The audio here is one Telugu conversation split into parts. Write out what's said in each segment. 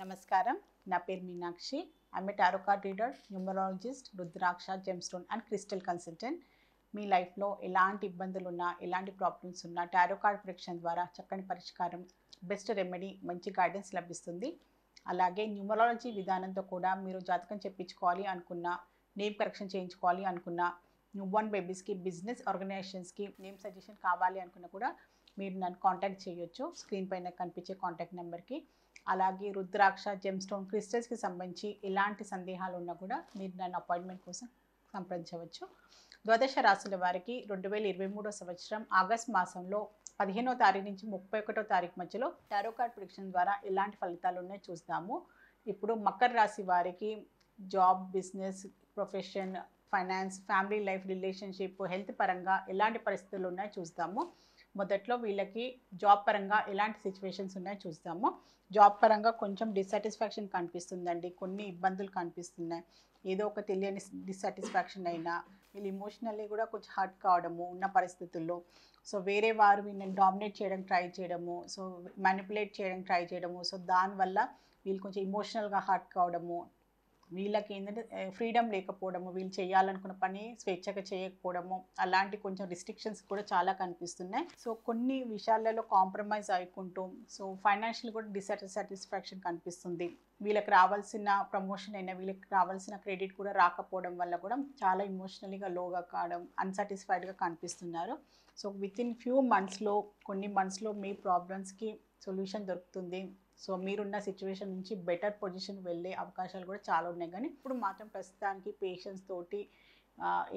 నమస్కారం. నా పేరు Meenakshi. I'm a tarot card reader numerologist rudraksha gemstone and crystal consultant మీ లైఫ్లో ఎలాంటి ఇబ్బందులు ఉన్నా ఎలాంటి ప్రాబ్లమ్స్ ఉన్నా టారో కార్డ్ ప్రిడిక్షన్ ద్వారా చక్కని పరిష్కారం బెస్ట్ రెమెడీ మంచి గైడెన్స్ లభిస్తుంది. అలాగే న్యూమరాలజీ విధానంతో కూడా మీరు జాతకం చెప్పించుకోవాలి అనుకున్నా నేమ్ కరెక్షన్ చేయించుకోవాలి అనుకున్నా న్యూ బోర్న్ బేబీస్కి బిజినెస్ ఆర్గనైజేషన్స్కి నేమ్ సజెషన్ కావాలి అనుకున్నా కూడా మీరు నన్ను కాంటాక్ట్ చేయొచ్చు. స్క్రీన్ పైన కనిపించే కాంటాక్ట్ నెంబర్కి అలాగే రుద్రాక్ష జెమ్స్టోన్ క్రిస్టల్స్కి సంబంధించి ఎలాంటి సందేహాలు ఉన్నా కూడా మీరు నన్ను అపాయింట్మెంట్ కోసం సంప్రదించవచ్చు. ద్వాదశ రాశుల వారికి రెండు వేల ఇరవై మూడో సంవత్సరం ఆగస్ట్ మాసంలో పదిహేనో తారీఖు నుంచి ముప్పై ఒకటో తారీఖు మధ్యలో టారో కార్డ్ ప్రిడిక్షన్ ద్వారా ఎలాంటి ఫలితాలు ఉన్నాయో చూస్తాము ఇప్పుడు మకర రాశి వారికి job business profession finance family life relationship health పరంగా ఎలాంటి పరిస్థితులు ఉన్నాయో చూస్తాము మొదట్లో వీళ్ళకి జాబ్ పరంగా ఎలాంటి సిచ్యువేషన్స్ ఉన్నాయో చూస్తాము. జాబ్ పరంగా కొంచెం డిస్సాటిస్ఫాక్షన్ కనిపిస్తుందండి. కొన్ని ఇబ్బందులు కనిపిస్తున్నాయి. ఏదో ఒక తెలియని డిస్సాటిస్ఫాక్షన్ అయినా వీళ్ళు ఇమోషనల్లీ కూడా కొంచెం హర్ట్ కావడము ఉన్న పరిస్థితుల్లో. సో వేరే వారు వీళ్ళని డామినేట్ చేయడం ట్రై చేయడము సో మ్యానిపులేట్ చేయడం ట్రై చేయడము సో దానివల్ల వీళ్ళు కొంచెం ఇమోషనల్గా హర్ట్ కావడము వీళ్ళకి ఏంటంటే ఫ్రీడమ్ లేకపోవడము వీళ్ళు చేయాలనుకున్న పని స్వేచ్ఛగా చేయకపోవడము అలాంటి కొంచెం రిస్ట్రిక్షన్స్ కూడా చాలా కనిపిస్తున్నాయి. సో కొన్ని విషయాలలో కాంప్రమైజ్ అయికుంటూ సో ఫైనాన్షియల్ కూడా డిసాటిస్ఫాక్షన్ కనిపిస్తుంది. వీళ్ళకి రావాల్సిన ప్రమోషన్ అయినా వీళ్ళకి రావాల్సిన క్రెడిట్ కూడా రాకపోవడం వల్ల కూడా చాలా ఇమోషనల్గా లోగా కావడం అన్సాటిస్ఫైడ్గా కనిపిస్తున్నారు. సో విత్ ఇన్ ఫ్యూ మంత్స్లో కొన్ని మంత్స్లో మీ ప్రాబ్లమ్స్కి సొల్యూషన్ దొరుకుతుంది. సో మీరున్న సిచ్యువేషన్ నుంచి బెటర్ పొజిషన్ వెళ్ళే అవకాశాలు కూడా చాలా ఉన్నాయి. కానీ ఇప్పుడు మాత్రం ప్రస్తుతానికి పేషెన్స్ తోటి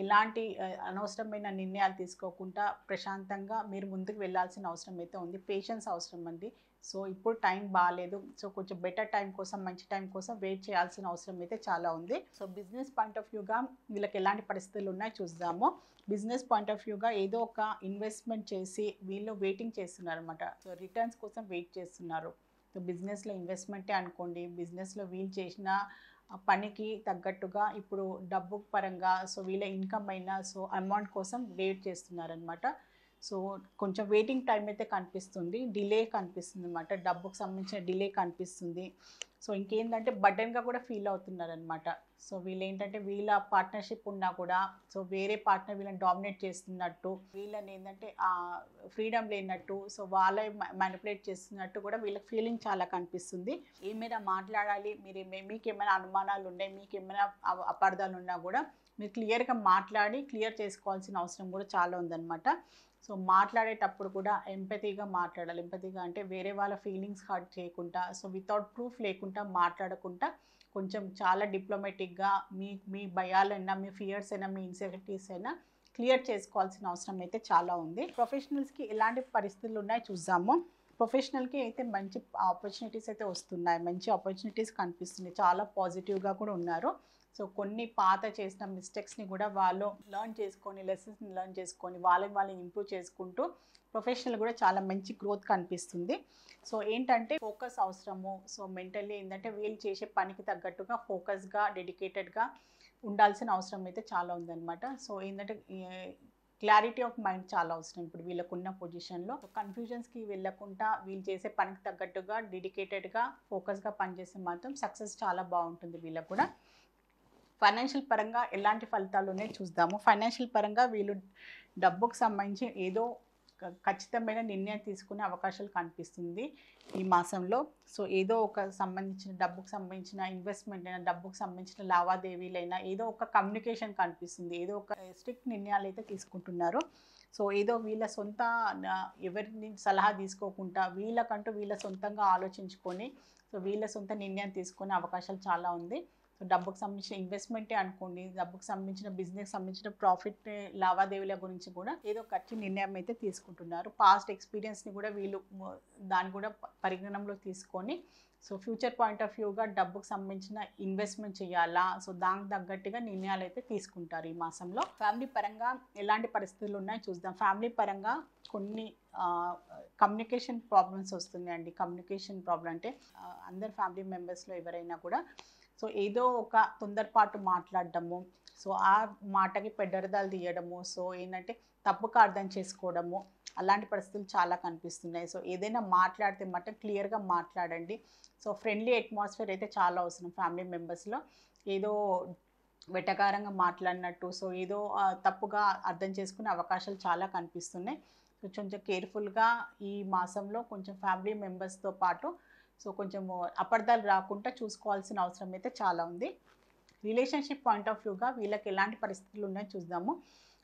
ఇలాంటి అనవసరమైన నిర్ణయాలు తీసుకోకుండా ప్రశాంతంగా మీరు ముందుకు వెళ్ళాల్సిన అవసరం అయితే ఉంది. పేషెన్స్ అవసరం ఉంది సో ఇప్పుడు టైం బాగాలేదు సో కొంచెం బెటర్ టైం కోసం మంచి టైం కోసం వెయిట్ చేయాల్సిన అవసరం అయితే చాలా ఉంది. సో బిజినెస్ పాయింట్ ఆఫ్ వ్యూగా వీళ్ళకి ఎలాంటి పరిస్థితులు ఉన్నాయో చూద్దాము. బిజినెస్ పాయింట్ ఆఫ్ వ్యూగా ఏదో ఒక ఇన్వెస్ట్మెంట్ చేసి వీళ్ళు వెయిటింగ్ చేస్తున్నారు అనమాట సో రిటర్న్స్ కోసం వెయిట్ చేస్తున్నారు. బిజినెస్లో ఇన్వెస్ట్మెంటే అనుకోండి బిజినెస్లో వీళ్ళు చేసిన పనికి తగ్గట్టుగా ఇప్పుడు డబ్బు పరంగా సో వీళ్ళ ఇన్కమ్ అయినా సో అమౌంట్ కోసం వెయిట్ చేస్తున్నారనమాట. సో కొంచెం వెయిటింగ్ టైం అయితే కనిపిస్తుంది డిలే కనిపిస్తుంది అనమాట డబ్బుకు సంబంధించిన డిలే కనిపిస్తుంది. సో ఇంకేంటంటే బర్డెన్గా కూడా ఫీల్ అవుతున్నారనమాట. సో వీళ్ళు ఏంటంటే వీళ్ళ పార్ట్నర్షిప్ ఉన్నా కూడా సో వేరే పార్ట్నర్ వీళ్ళని డామినేట్ చేస్తున్నట్టు వీళ్ళని ఏంటంటే ఫ్రీడమ్ లేనట్టు సో వాళ్ళే మ్యానిపులేట్ చేస్తున్నట్టు కూడా వీళ్ళకి ఫీలింగ్ చాలా కనిపిస్తుంది. ఏమైనా మాట్లాడాలి మీరు మీకు ఏమైనా అనుమానాలు ఉన్నాయి మీకు ఏమైనా అపార్థాలు ఉన్నా కూడా మీరు క్లియర్గా మాట్లాడి క్లియర్ చేసుకోవాల్సిన అవసరం కూడా చాలా ఉందన్నమాట. సో మాట్లాడేటప్పుడు కూడా ఎంపతిగా మాట్లాడాలి. ఎంపతిగా అంటే వేరే వాళ్ళ ఫీలింగ్స్ హర్ట్ చేయకుండా సో వితౌట్ ప్రూఫ్ లేకుండా మాట్లాడకుండా కొంచెం చాలా డిప్లొమాటిక్గా మీ మీ భయాలైనా మీ ఫియర్స్ అయినా మీ ఇన్సెక్యూరిటీస్ అయినా క్లియర్ చేసుకోవాల్సిన అవసరం అయితే చాలా ఉంది. ప్రొఫెషనల్స్కి ఎలాంటి పరిస్థితులు ఉన్నాయో చూద్దాము. ప్రొఫెషనల్కి అయితే మంచి ఆపర్చునిటీస్ అయితే వస్తున్నాయి. మంచి ఆపర్చునిటీస్ కనిపిస్తున్నాయి. చాలా పాజిటివ్గా కూడా ఉన్నారు. సో కొన్ని పాత చేసిన మిస్టేక్స్ని కూడా వాళ్ళు లర్న్ చేసుకొని లెసన్స్ని లర్న్ చేసుకొని వాళ్ళని వాళ్ళని ఇంప్రూవ్ చేసుకుంటూ ప్రొఫెషనల్ కూడా చాలా మంచి గ్రోత్ కనిపిస్తుంది. సో ఏంటంటే ఫోకస్ అవసరము. సో మెంటల్లీ ఏంటంటే వీళ్ళు చేసే పనికి తగ్గట్టుగా ఫోకస్గా డెడికేటెడ్గా ఉండాల్సిన అవసరం అయితే చాలా ఉందన్నమాట. సో ఏంటంటే క్లారిటీ ఆఫ్ మైండ్ చాలా అవసరం ఇప్పుడు వీళ్ళకున్న పొజిషన్లో కన్ఫ్యూజన్స్కి వెళ్ళకుండా వీళ్ళు చేసే పనికి తగ్గట్టుగా డెడికేటెడ్గా ఫోకస్గా పనిచేస్తే మాత్రం సక్సెస్ చాలా బాగుంటుంది వీళ్ళకు కూడా. ఫైనాన్షియల్ పరంగా ఎలాంటి ఫలితాలు ఉన్నాయి చూద్దాము. ఫైనాన్షియల్ పరంగా వీళ్ళు డబ్బుకు సంబంధించి ఏదో ఖచ్చితమైన నిర్ణయం తీసుకునే అవకాశాలు కనిపిస్తుంది ఈ మాసంలో. సో ఏదో ఒక సంబంధించిన డబ్బుకు సంబంధించిన ఇన్వెస్ట్మెంట్ అయినా డబ్బుకు సంబంధించిన లావాదేవీలైనా ఏదో ఒక కమ్యూనికేషన్ కనిపిస్తుంది. ఏదో ఒక స్ట్రిక్ట్ నిర్ణయాలు అయితే తీసుకుంటున్నారు. సో ఏదో వీళ్ళ సొంత ఎవరిని సలహా తీసుకోకుండా వీళ్ళకంటూ వీళ్ళ సొంతంగా ఆలోచించుకొని సో వీళ్ళ సొంత నిర్ణయం తీసుకునే అవకాశాలు చాలా ఉంది. డబ్బుకు సంబంధించిన ఇన్వెస్ట్మెంటే అనుకోండి డబ్బుకు సంబంధించిన బిజినెస్ సంబంధించిన ప్రాఫిట్ లావాదేవీల గురించి కూడా ఏదో ఖర్చు నిర్ణయం అయితే తీసుకుంటున్నారు. పాస్ట్ ఎక్స్పీరియన్స్ని కూడా వీళ్ళు దాన్ని కూడా ప- పరిగణనలో తీసుకొని సో ఫ్యూచర్ పాయింట్ ఆఫ్ వ్యూగా డబ్బుకు సంబంధించిన ఇన్వెస్ట్మెంట్ చేయాలా? సో దానికి తగ్గట్టుగా నిర్ణయాలు అయితే తీసుకుంటారు ఈ మాసంలో. ఫ్యామిలీ పరంగా ఎలాంటి పరిస్థితులు ఉన్నాయో చూద్దాం. ఫ్యామిలీ పరంగా కొన్ని కమ్యూనికేషన్ ప్రాబ్లమ్స్ వస్తున్నాయండి. కమ్యూనికేషన్ ప్రాబ్లం అంటే అందరు ఫ్యామిలీ మెంబర్స్లో ఎవరైనా కూడా సో ఏదో ఒక తొందరపాటు మాట్లాడడము. సో ఆ మాటకి పెద్దరదాలు తీయడము. సో ఏంటంటే తప్పుగా అర్థం చేసుకోవడము. అలాంటి పరిస్థితులు చాలా కనిపిస్తున్నాయి. సో ఏదైనా మాట్లాడితే మటం క్లియర్గా మాట్లాడండి. సో ఫ్రెండ్లీ అట్మాస్ఫియర్ అయితే చాలా అవసరం ఫ్యామిలీ మెంబర్స్లో. ఏదో వెటకారంగా మాట్లాడినట్టు సో ఏదో తప్పుగా అర్థం చేసుకునే అవకాశాలు చాలా కనిపిస్తున్నాయి. కొంచెం కేర్ఫుల్గా ఈ మాసంలో కొంచెం ఫ్యామిలీ మెంబర్స్తో పాటు సో కొంచెం అపార్థాలు రాకుండా చూసుకోవాల్సిన అవసరం అయితే చాలా ఉంది. రిలేషన్షిప్ పాయింట్ ఆఫ్ వ్యూగా వీళ్ళకి ఎలాంటి పరిస్థితులు ఉన్నాయో చూద్దాము.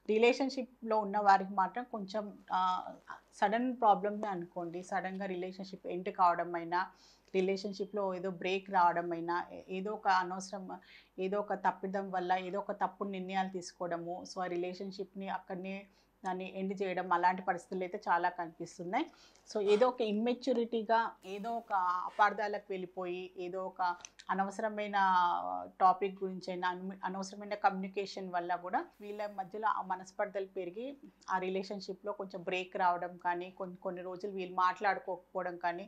రిలేషన్షిప్లో ఉన్న వారికి మాత్రం కొంచెం సడన్ ప్రాబ్లమ్ అనుకోండి. సడన్గా రిలేషన్షిప్ ఎండ్ కావడం అయినా రిలేషన్షిప్లో ఏదో బ్రేక్ రావడం అయినా ఏదో ఒక అనవసరం ఏదో ఒక తప్పిదం వల్ల ఏదో ఒక తప్పుడు నిర్ణయాలు తీసుకోవడము. సో ఆ రిలేషన్షిప్ని అక్కడనే దాన్ని ఎండ్ చేయడం అలాంటి పరిస్థితులు అయితే చాలా కనిపిస్తున్నాయి. సో ఏదో ఒక ఇమ్మెచ్యూరిటీగా ఏదో ఒక అపార్థాలకు వెళ్ళిపోయి ఏదో ఒక అనవసరమైన టాపిక్ గురించి అయినా అనవసరమైన కమ్యూనికేషన్ వల్ల కూడా వీళ్ళ మధ్యలో ఆ మనస్పర్ధలు పెరిగి ఆ రిలేషన్షిప్లో కొంచెం బ్రేక్ రావడం కానీ కొన్ని కొన్ని రోజులు వీళ్ళు మాట్లాడుకోకపోవడం కానీ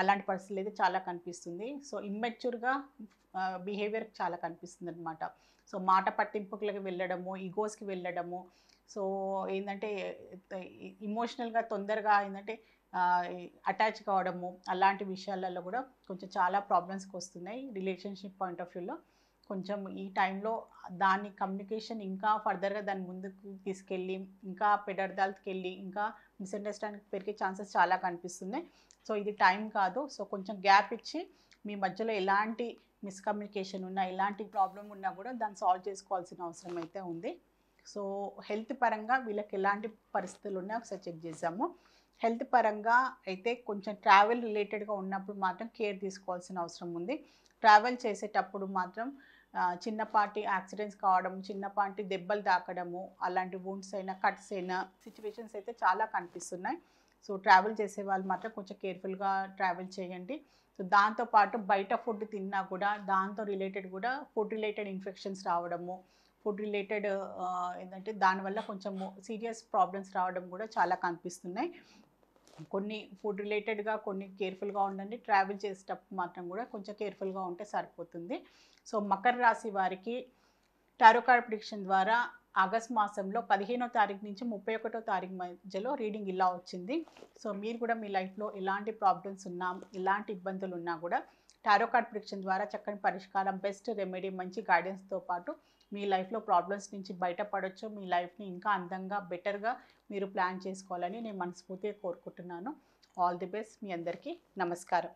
అలాంటి పరిస్థితులు అయితే చాలా కనిపిస్తుంది. సో ఇమ్మెచ్యూర్గా బిహేవియర్ చాలా కనిపిస్తుంది అనమాట సో మాట పట్టింపులకు వెళ్ళడము ఈగోస్కి వెళ్ళడము. సో ఏంటంటే ఇమోషనల్గా తొందరగా ఏంటంటే అటాచ్ కావడము అలాంటి విషయాలలో కూడా కొంచెం చాలా ప్రాబ్లమ్స్కి వస్తున్నాయి. రిలేషన్షిప్ పాయింట్ ఆఫ్ వ్యూలో కొంచెం ఈ టైంలో దాని కమ్యూనికేషన్ ఇంకా ఫర్దర్గా దాని ముందుకు తీసుకెళ్ళి ఇంకా పెడర్దాలకి వెళ్ళి ఇంకా మిస్అండర్స్టాండింగ్ పెరిగే ఛాన్సెస్ చాలా కనిపిస్తున్నాయి. సో ఇది టైం కాదు. సో కొంచెం గ్యాప్ ఇచ్చి మీ మధ్యలో ఎలాంటి మిస్కమ్యూనికేషన్ ఉన్నా ఎలాంటి ప్రాబ్లం ఉన్నా కూడా దాన్ని సాల్వ్ చేసుకోవాల్సిన అవసరం అయితే ఉంది. సో హెల్త్ పరంగా వీళ్ళకి ఎలాంటి పరిస్థితులు ఉన్నాయో ఒకసారి చెక్ చేసాము హెల్త్ పరంగా అయితే కొంచెం ట్రావెల్ రిలేటెడ్గా ఉన్నప్పుడు మాత్రం కేర్ తీసుకోవాల్సిన అవసరం ఉంది. ట్రావెల్ చేసేటప్పుడు మాత్రం చిన్నపాటి యాక్సిడెంట్స్ కావడం చిన్నపాటి దెబ్బలు తాకడము అలాంటి వూండ్స్ అయినా కట్స్ అయినా సిచ్యువేషన్స్ అయితే చాలా కనిపిస్తున్నాయి. సో ట్రావెల్ చేసే వాళ్ళు మాత్రం కొంచెం కేర్ఫుల్గా ట్రావెల్ చేయండి. సో దాంతోపాటు బయట ఫుడ్ తిన్నా కూడా దాంతో రిలేటెడ్ కూడా ఫుడ్ రిలేటెడ్ ఇన్ఫెక్షన్స్ రావడము ఫుడ్ రిలేటెడ్ ఏంటంటే దానివల్ల కొంచెం సీరియస్ ప్రాబ్లమ్స్ రావడం కూడా చాలా కనిపిస్తున్నాయి. కొన్ని ఫుడ్ రిలేటెడ్గా కొన్ని కేర్ఫుల్గా ఉండండి. ట్రావెల్ చేసేటప్పుడు మాత్రం కూడా కొంచెం కేర్ఫుల్గా ఉంటే సరిపోతుంది. సో మకర రాశి వారికి టారో కార్డ్ ప్రిడిక్షన్ ద్వారా ఆగస్ట్ మాసంలో పదిహేనో తారీఖు నుంచి ముప్పై ఒకటో తారీఖు మధ్యలో రీడింగ్ ఇలా వచ్చింది. సో మీరు కూడా మీ లైఫ్లో ఎలాంటి ప్రాబ్లమ్స్ ఉన్నా ఎలాంటి ఇబ్బందులు ఉన్నా కూడా టారో కార్డ్ ప్రిడిక్షన్ ద్వారా చక్కని పరిష్కారం బెస్ట్ రెమెడీ మంచి గైడెన్స్తో పాటు మీ లైఫ్లో ప్రాబ్లమ్స్ నుంచి బయటపడవచ్చు మీ లైఫ్ని ఇంకా అందంగా బెటర్గా మీరు ప్లాన్ చేసుకోవాలని నేను మనస్ఫూర్తిగా కోరుకుంటున్నాను. ఆల్ ది బెస్ట్ మీ అందరికీ నమస్కారం.